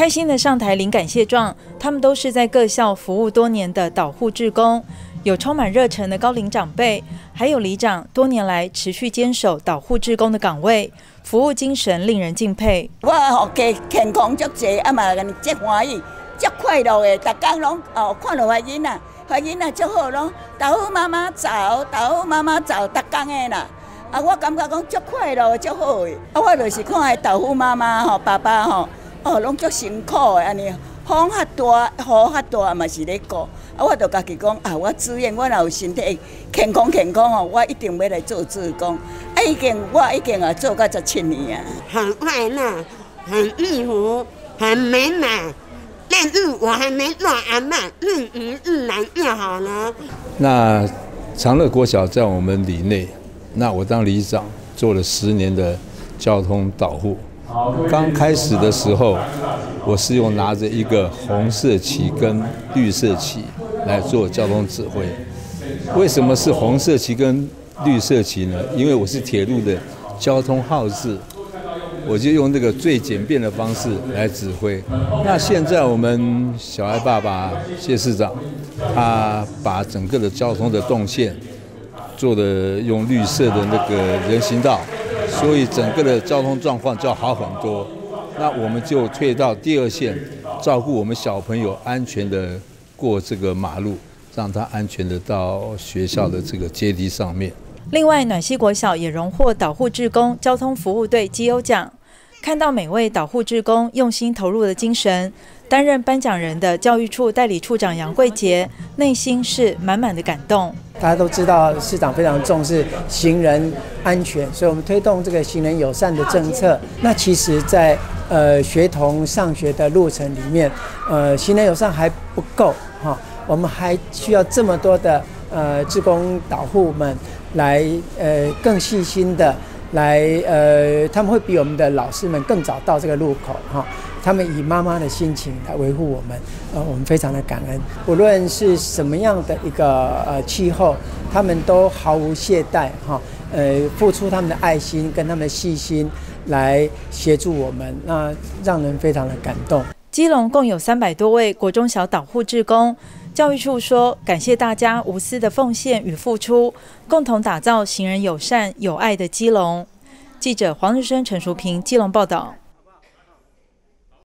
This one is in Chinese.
开心的上台领感谢状。他们都是在各校服务多年的导护志工，有充满热忱的高龄长辈，还有里长多年来持续坚守导护志工的岗位，服务精神令人敬佩。我吼健健康足济，啊嘛，足欢喜，足快乐的，逐工拢哦看到怀囡仔，怀囡仔足好咯。导护妈妈早，导护妈妈早，逐工的啦。啊，我感觉讲足快乐，足好诶。啊，我就是看下豆腐妈妈吼，爸爸吼，哦，拢足辛苦的，安尼风较大，雨较大嘛是咧顾。啊，我就家己讲啊，我自愿，我若有身体健康健康哦，我一定要来做志工。啊，已经我已经啊做到十七年啊。很快乐，很幸福，很美满。但是我还没做阿妈，日日日然就好了。那长乐国小在我们里内。那我当里长做了十年的交通导护，刚开始的时候，我是用拿着一个红色旗跟绿色旗来做交通指挥。为什么是红色旗跟绿色旗呢？因为我是铁路的交通号志，我就用这个最简便的方式来指挥。那现在我们小爱爸爸谢市长，他把整个的交通的动线。做的用绿色的那个人行道，所以整个的交通状况就好很多。那我们就退到第二线，照顾我们小朋友安全的过这个马路，让他安全的到学校的这个阶梯上面。另外，暖溪国小也荣获导护志工交通服务队绩优奖。看到每位导护志工用心投入的精神，担任颁奖人的教育处代理处长杨桂杰内心是满满的感动。大家都知道市长非常重视行人安全，所以我们推动这个行人友善的政策。那其实，在呃学童上学的路程里面，呃行人友善还不够哈，我们还需要这么多的呃志工导护们来呃更细心的。来，呃，他们会比我们的老师们更早到这个路口，哈。他们以妈妈的心情来维护我们，呃，我们非常的感恩。无论是什么样的一个呃气候，他们都毫无懈怠，哈，呃，付出他们的爱心跟他们的细心来协助我们，那让人非常的感动。基隆共有三百多位国中小导护志工，教育处说感谢大家无私的奉献与付出，共同打造行人友善有爱的基隆。记者黄日升、陈淑平，基隆报道。